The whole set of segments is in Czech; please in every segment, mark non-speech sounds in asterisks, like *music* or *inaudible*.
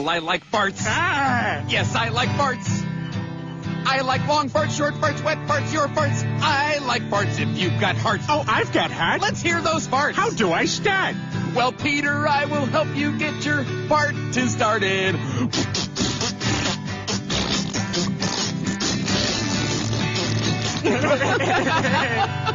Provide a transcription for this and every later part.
Well, I like farts. Ah! Yes, I like farts. I like long farts, short farts, wet farts, your farts. I like farts if you've got hearts. Oh, I've got heart. Let's hear those farts. How do I start? Well, Peter, I will help you get your fart to started. *laughs* *laughs*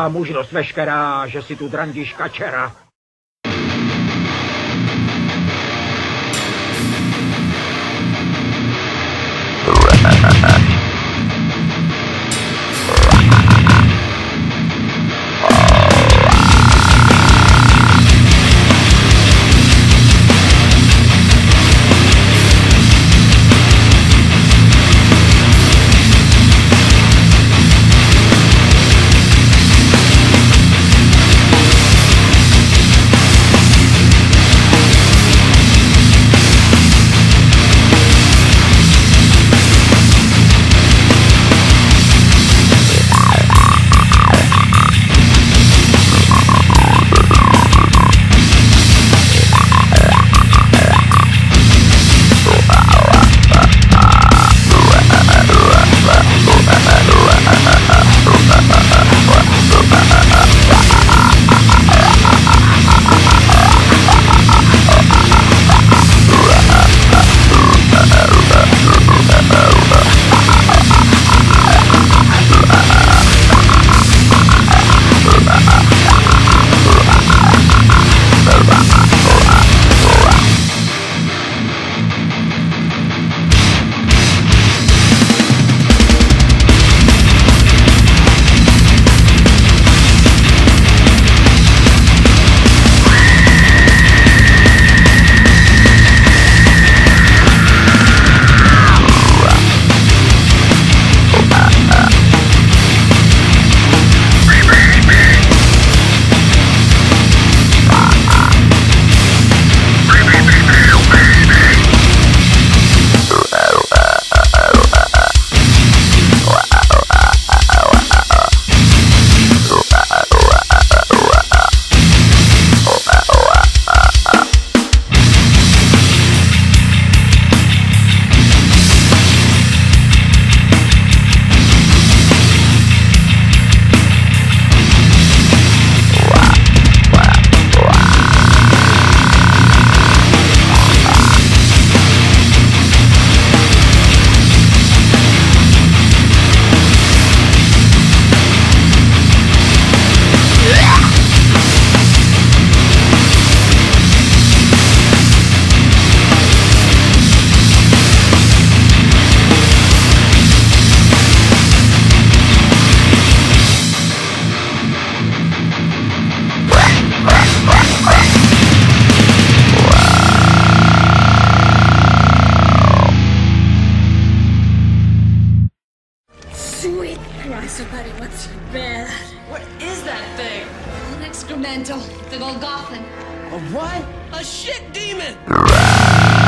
Tvá mužnost veškerá, že si tu drandíš kačera? Sweet Christ, somebody, what's bad? What is that thing? An excremental, the Golgothan. A what? A shit demon!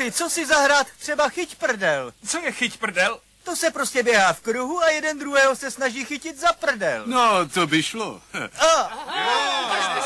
Chlapi, co si zahrát třeba chyť prdel? Co je chyť prdel? To se prostě běhá v kruhu a jeden druhého se snaží chytit za prdel. No, to by šlo. A, Jdete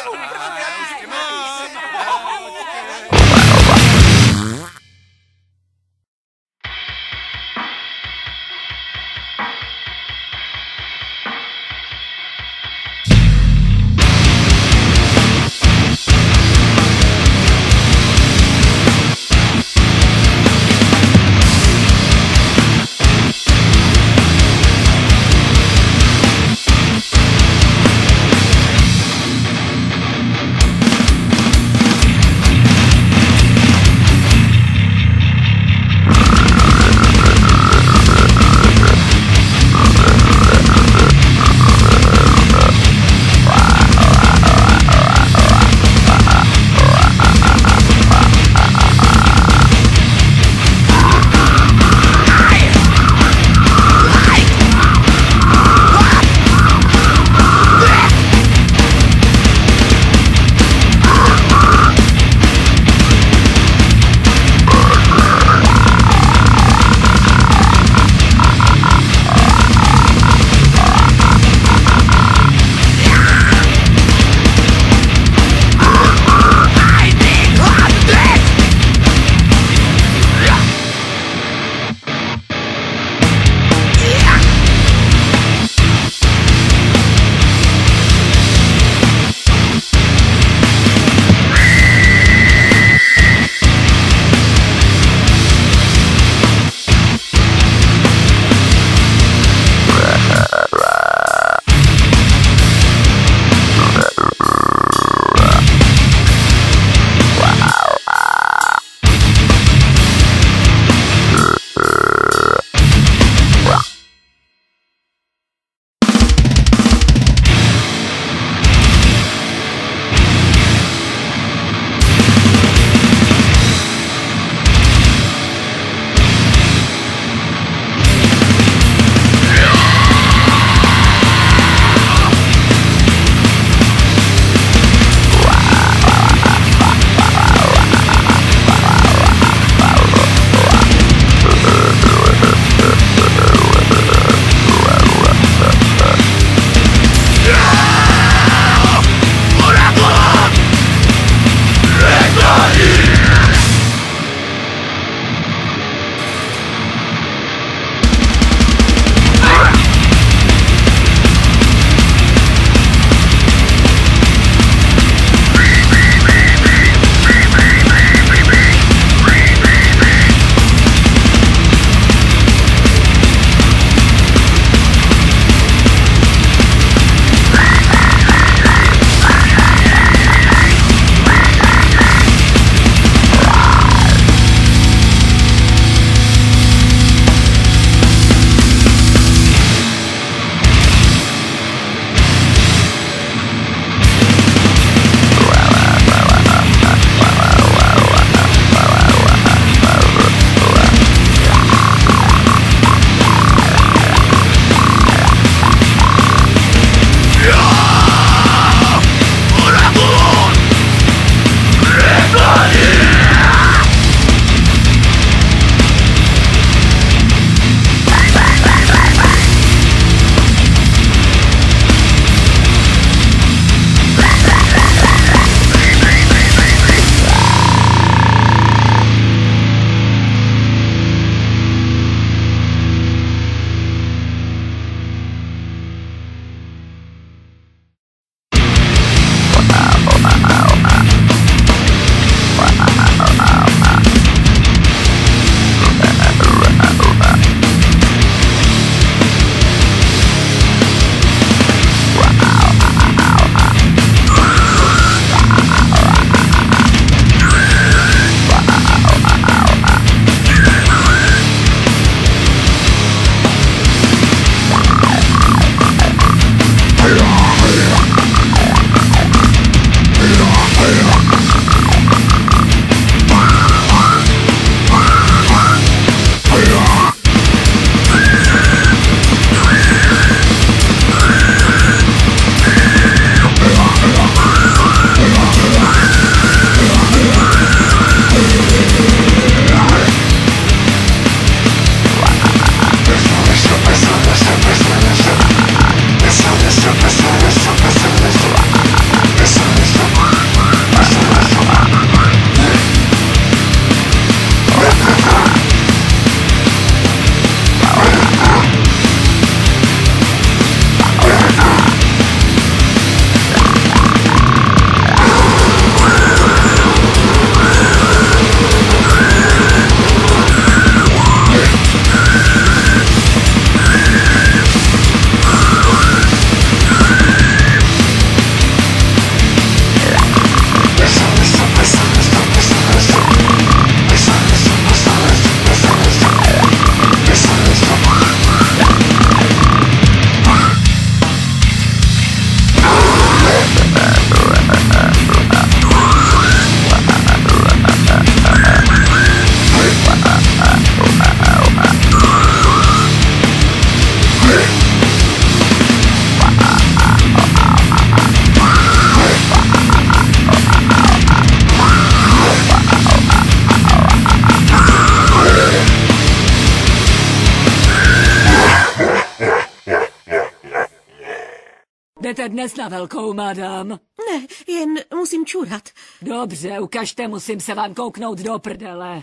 dnes na velkou, madam? Ne, jen musím čurat. Dobře, ukažte, musím se vám kouknout do prdele.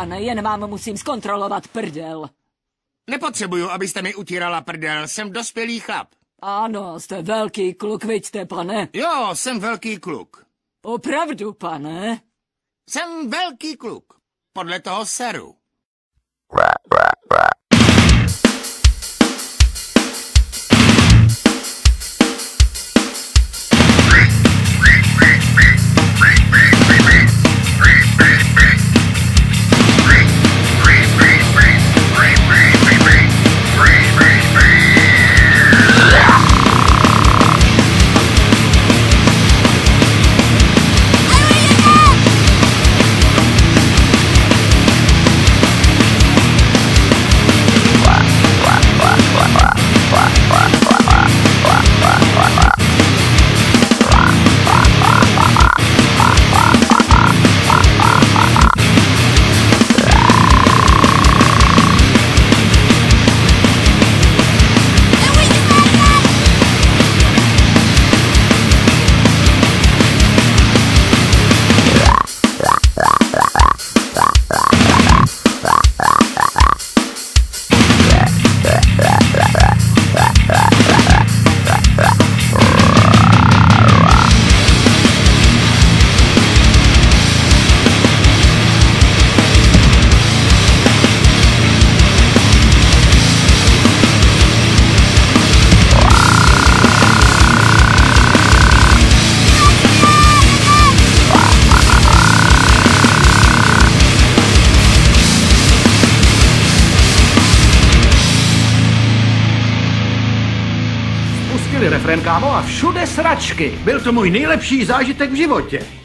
Pane, jen vám musím zkontrolovat prdel. Nepotřebuju, abyste mi utírala prdel, jsem dospělý chlap. Ano, jste velký kluk, vidíte, pane. Jo, jsem velký kluk. Opravdu, pane? Jsem velký kluk. Podle toho seru. Všude sračky. Byl to můj nejlepší zážitek v životě.